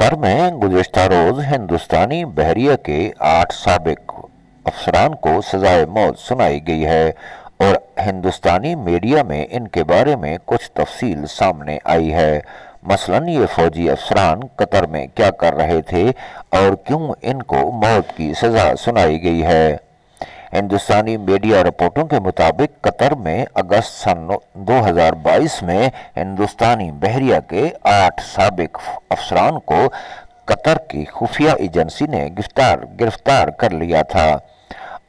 Qatar में गुजशत रोज हिंदुस्तानी बहरिया के आठ सबक अफसरान को सजाए मौत सुनाई गई है और हिंदुस्तानी मीडिया में इनके बारे में कुछ तफसील सामने आई है। मसलन ये फौजी अफसरान कतर में क्या कर रहे थे और क्यों इनको मौत की सजा सुनाई गई है? हिंदुस्तानी मीडिया रिपोर्टों के मुताबिक कतर में अगस्त सन 2022 में हिंदुस्तानी बहरिया के आठ सबक अफसरान को कतर की खुफिया एजेंसी ने गिरफ़्तार गिरफ़्तार कर लिया था।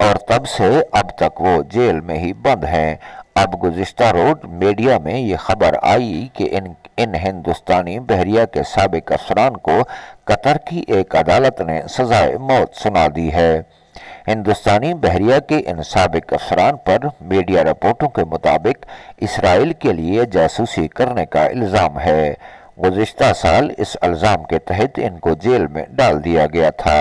और तब से अब तक वो जेल में ही बंद हैं। अब गुजशत रोज मीडिया में ये खबर आई कि इन इन हिंदुस्तानी बहरिया के सबक अफसरान को कतर की एक अदालत ने सजाए मौत सुना दी है। हिंदुस्तानी बहरिया के इन सबक अफसरान पर मीडिया रिपोर्टों के मुताबिक इसराइल के लिए जासूसी करने का इल्ज़ाम है। गुजशत साल इस अल्ज़ाम के तहत इनको जेल में डाल दिया गया था।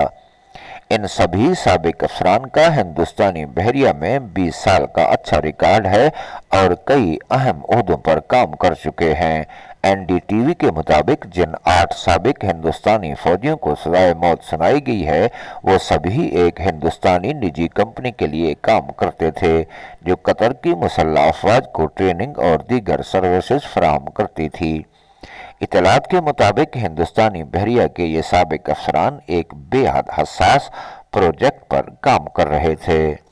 इन सभी सबक अफसरान का हिंदुस्तानी बहरिया में 20 साल का अच्छा रिकॉर्ड है और कई अहम उहदों पर काम कर चुके हैं। एनडीटीवी के मुताबिक जिन आठ सबक हिंदुस्तानी फौजियों को सजाए मौत सुनाई गई है, वो सभी एक हिंदुस्तानी निजी कंपनी के लिए काम करते थे, जो कतर की मुसल्ह अफवाज को ट्रेनिंग और दीगर सर्विसेज़ फराहम करती थी। इतलात के मुताबिक हिंदुस्तानी बहरिया के ये सबक अफसरान एक बेहद हसास प्रोजेक्ट पर काम कर रहे थे।